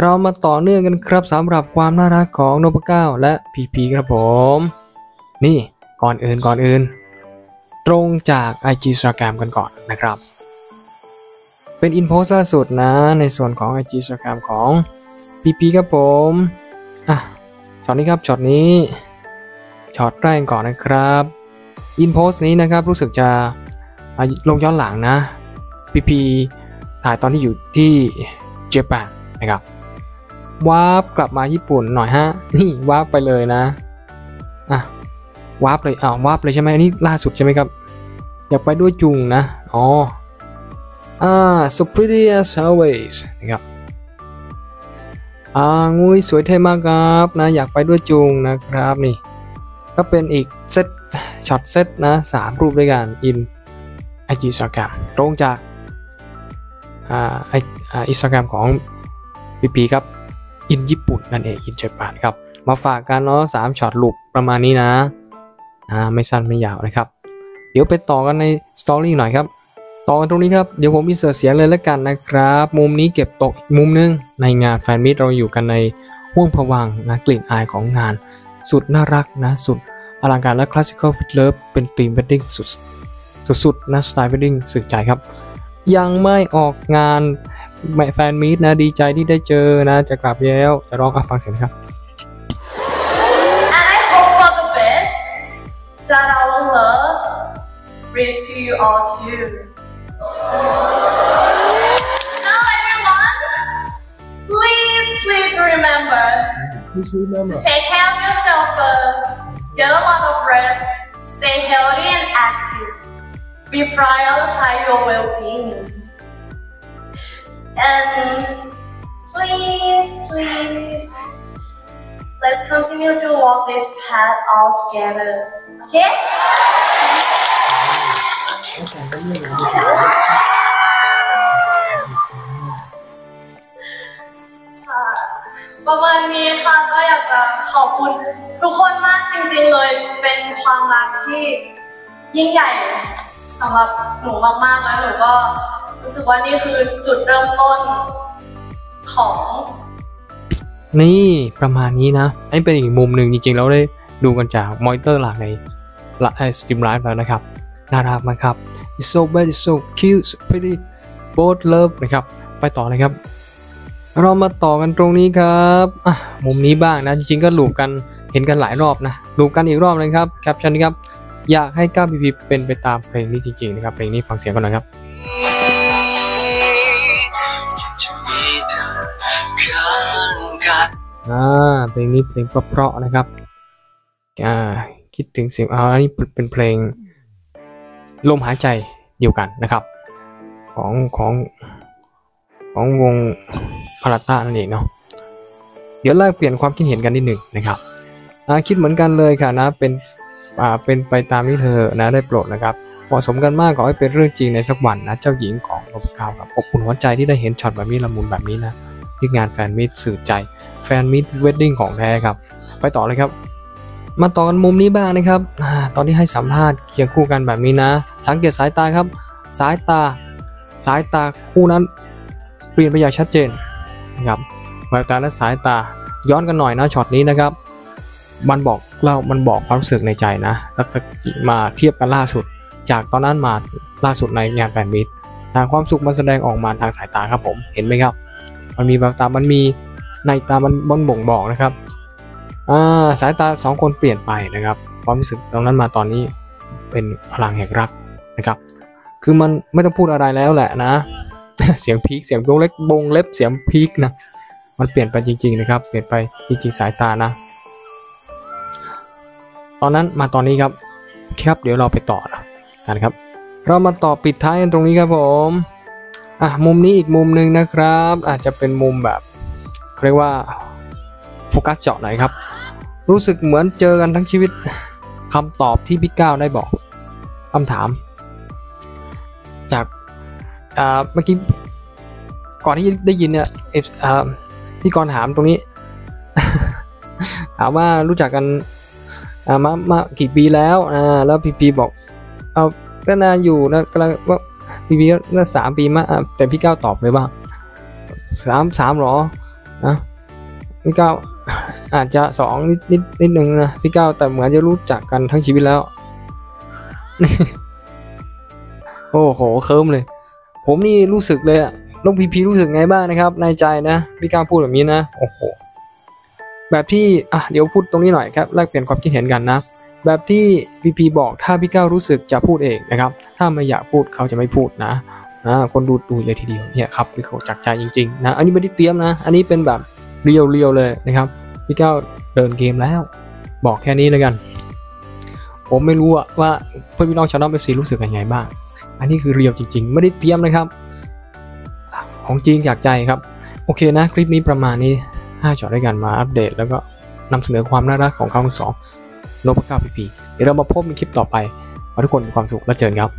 เรามาต่อเนื่องกันครับสำหรับความน่ารักของโนบะเก้าและพีพีครับผม นี่ก่อนอื่นก่อนอื่น ตรงจาก IG s t a g r a m กันก่อนนะครับ เป็น in post ล่าสุดนะในส่วนของ IG s t a g r a m ของพีพีครับผมอะช็อตนี้ครับช็อตนี้ช็อตแรกก่อนนะครับ in post นี้นะครับรู้สึกจะอะลงย้อนหลังนะพีพีถ่ายตอนที่อยู่ที่ Japan นะครับ warp กลับมาญี่ปุ่นหน่อยฮะ นี่ warp ไปเลยนะ อะ warp เลยอ้า warp เลยใช่ไหมอันนี่ล่าสุดใช่ไหมครับ อยากไปด้วยจุงนะ อ๋อ อ่า so pretty as always นะครับ อ่างุยสวยเท่มากครับนะ อยากไปด้วยจุงนะครับนี่ ก็เป็นอีกเซตช็อตเซตนะสามรูปด้วยกัน in IG Instagram ตรงจาก อ่าไออินสตาแกรมของพีพีครับ in ญี่ปุ่นนั่นเอง in Japan ครับมาฝากกันเนาะสามช็อต loop ประมาณนี้นะอ่าไม่สั้นไม่ยาวนะครับ เดี๋ยวไปต่อกันใน story หน่อยครับต่อกันตรงนี้ครับเดี๋ยวผม insert เสียงเลยแล้วกันนะครับ มุมนี้เก็บตกมุมนึงในงาน fan meet เราอยู่กันในห้วงภวังค์นะกลิ่นอายของงาน สุดน่ารักนะสุดอลังการและ classical with love เป็น theme wedding สุดสุดๆนะสไตล์ wedding สุดใจครับ ยังไม่ออกงาน fan meet นะดีใจที่ได้เจอนะ จะกลับแล้ว จะร้องอะฟังเสียงนะครับ And I hope for the best that our love reach to you all too. So everyone, please, please remember to take care of yourself first. Get a lot of rest. Stay healthy and active. We prioritize your well-being. And please, please, let's continue to walk this path all together. Okay? ค่ะประมาณนี้ค่ะก็อยากจะขอบคุณทุกคนมากจริงๆเลย เป็นความรักที่ยิ่งใหญ่สำหรับหนูมากๆแล้วหนูก็ รู้สึกว่านี่คือจุดเริ่มต้นของนี่ประมาณนี้นะอันนี้เป็นอีกมุมหนึ่งจริงๆเราได้ดูกันจากมอนิเตอร์หลักใน stream live แล้วนะครับ น่ารักมากครับ It's so bad it's so cute so pretty both love นะครับ ไปต่อเลยครับ เรามาต่อกันตรงนี้ครับมุมนี้บ้างนะ จริงๆก็ loop กันเห็นกันหลายรอบนะ loop กันอีกรอบเลยครับแคปชั่นนี้ครับ อยากให้เก้าพีพีเป็นไปตามเพลงนี้จริงๆนะครับ เพลงนี้ฟังเสียงกันหน่อยครับ อ่าเพลงนี้เพลงเพราะๆนะครับอ่าคิดถึงเสียงเอาอันนี้เป็นเพลงลมหายใจเดียวกันนะครับ ของของของวงพาราต้านั่นเองเนาะเดี๋ยวแลกเปลี่ยนความคิดเห็นกันนิดหนึ่งนะครับคิดเหมือนกันเลยค่ะนะเป็นอ่าเป็นไปตามที่เธอนะได้โปรดนะครับเหมาะสมกันมากขอให้เป็นเรื่องจริงในสักวันนะเจ้าหญิงของนพเก้าครับอบอุ่นหัวใจที่ได้เห็นช็อตแบบนี้ละมุนแบบนี้นะที่งานแฟนมิตรสื่อใจ ฟนมิตรเวดดิ้งของแท้ครับ ไปต่อเลยครับมาต่อกันมุมนี้บ้างนะครับ ตอนที่ให้สัมภาษณ์เคียงคู่กันแบบนี้นะ สังเกตสายตาครับ สายตา สายตาคู่นั้น เปลี่ยนไปอย่างชัดเจนนะครับแววตาและสายตาย้อนกันหน่อยนะช็อตนี้นะครับ มันบอกเล่ามันบอกความรู้สึกในใจนะแล้วก็มาเทียบกันล่าสุด จากตอนนั้นมาล่าสุดในงานแฟนมิตรทางความสุขมันแสดงออกมาทางสายตาครับผม เห็นไหมครับ มันมีแววตา มันมี ในตามันมันบ่งบอกนะครับาสายตาสองคนเปลี่ยนไปนะครับ ความรู้สึกตรงนั้นมาตอนนี้เป็นพลังแห่งรักนะครับ คือมันไม่ต้องพูดอะไรแล้วแหละนะ เสียงพีคเสียงวงเล็กบงเล็บเสียงพีคนะมันเปลี่ยนไปจริง ๆ นะครับ เปลี่ยนไปจริง ๆ สายตานะ ตอนนั้นมาตอนนี้ครับครับเดี๋ยวเราไปต่อกันครับ เรามาต่อปิดท้ายกันตรงนี้ครับผมอะมุมนี้อีกมุมหนึ่งนะครับ อาจจะเป็นมุมแบบ เรียกว่าโฟกัสเจาะหน่อยครับ รู้สึกเหมือนเจอกันทั้งชีวิตคำตอบที่พี่ก้าวได้บอกคำถาม จากเมื่อกี้ก่อนที่ได้ยินเนี่ยพี่กรถามตรงนี้ ถามว่ารู้จักกันมามากี่ปีแล้วอ่าแล้วพีพีบอกเอาก็นานอยู่นะกำลังว่าพี่พีก็น่าสามปีมากแต่พี่ก้าวตอบเลยว่าสามสามหรอ นะพี่ก้าวอาจจะสองนิดนิดนิดนึงนะพี่ก้าวแต่เหมือนจะรู้จักกันทั้งชีวิตแล้ว โอ้โหเคิมเลย ผมนี่รู้สึกเลยอะน้องพีพีรู้สึกไงบ้างนะครับในใจนะพี่ก้าวพูดแบบนี้นะโอ้โหแบบที่อะเดี๋ยวพูดตรงนี้หน่อยครับแลกเปลี่ยนความคิดเห็นกันนะ แบบที่พีพีบอกถ้าพี่ก้าวรู้สึกจะพูดเองนะครับ ถ้าไม่อยากพูดเขาจะไม่พูดนะ นะคนดูดูเลยทีเดียวเนี่ยครับคือเขาจากใจจริงๆนะอันนี้ไม่ได้เตรียมนะ อันนี้เป็นแบบเรียวเรียวๆเลยนะครับพี่ก้าวเดินเกมแล้ว บอกแค่นี้เลยกัน ผมไม่รู้ว่าเพื่อนพี่น้องชาวน้องเอฟซีรู้สึกยังไงบ้างอันนี้คือเรียวจริง ๆ ไม่ได้เตรียมนะครับ ของจริงจากใจครับโอเคนะคลิปนี้ประมาณนี้5ช็อตด้วยกันมาอัปเดต แล้วก็นำเสนอความน่ารักของเขาทั้งสองโนบะก้าพีพีเดี๋ยวเรามาพบในคลิปต่อไปขอทุกคนมีความสุขและเจอกันครับ